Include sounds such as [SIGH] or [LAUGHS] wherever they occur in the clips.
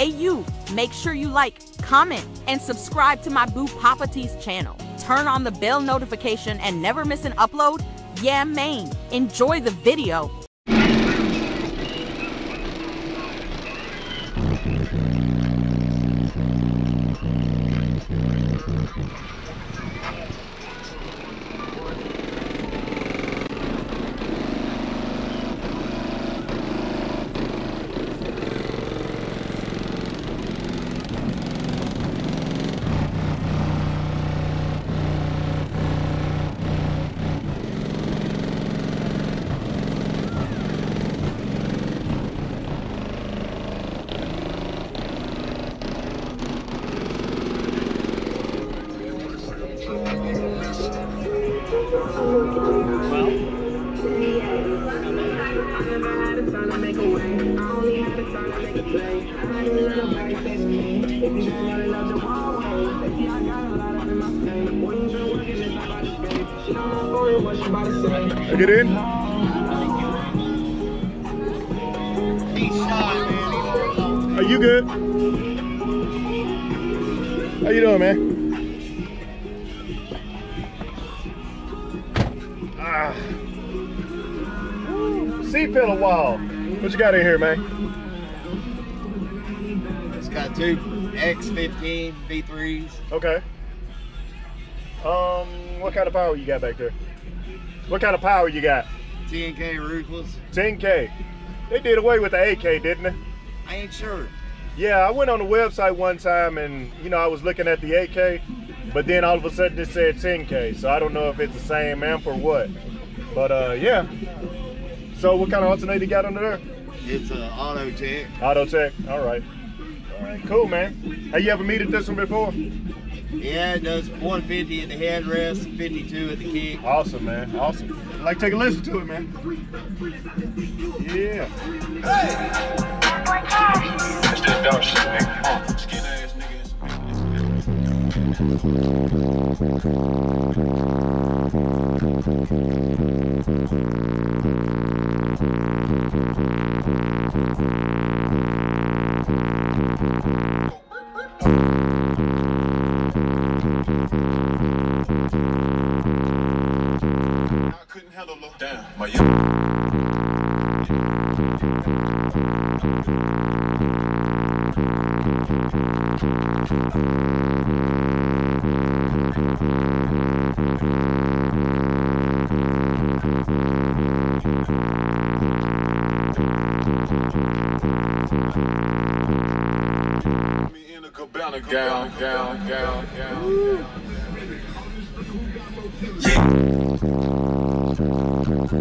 Hey, you, make sure you like, comment, and subscribe to my boo Poppa T's channel. Turn on the bell notification and never miss an upload. Yeah, main. Enjoy the video. Get in. Are you good? How you doing, man? Ah. Seat pillow wall. What you got in here, man? It's got two X15 V3s. Okay. Um, what kind of power you got back there? What kind of power you got? 10K ruthless. 10K. They did away with the 8K, didn't they? I ain't sure. Yeah, I went on the website one time and, you know, I was looking at the 8K, but then all of a sudden it said 10K. So I don't know if it's the same amp or what. But uh, yeah. So what kind of alternator you got under there? It's a auto tech. Auto Tech. All right. All right, cool, man. Have you ever meted this one before? Yeah, it does 150 at the headrest, 52 at the kick. Awesome, man. Awesome. I'd like to take a listen to it, man. Yeah. That's down, down, down, down. Yeah.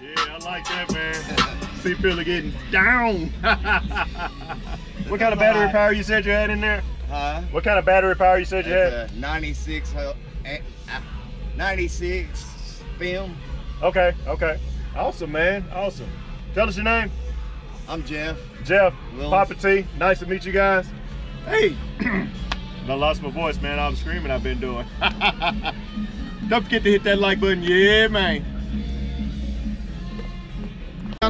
Yeah, I like that, man. See Philly getting down. [LAUGHS] what kind of battery power you said you had in there? Huh? What kind of battery power you said you had? It's a 96, hel- eh, 96 film. Okay, okay. Awesome, man. Awesome. Tell us your name. I'm Jeff. Jeff, Willis. Poppa T. Nice to meet you guys. Hey, [CLEARS THROAT] I lost my voice, man. All the screaming I've been doing. [LAUGHS] Don't forget to hit that like button. Yeah, man.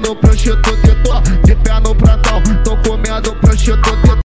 no prancheto, teto, de pé no pratão. Tô comendo prancheto, teto.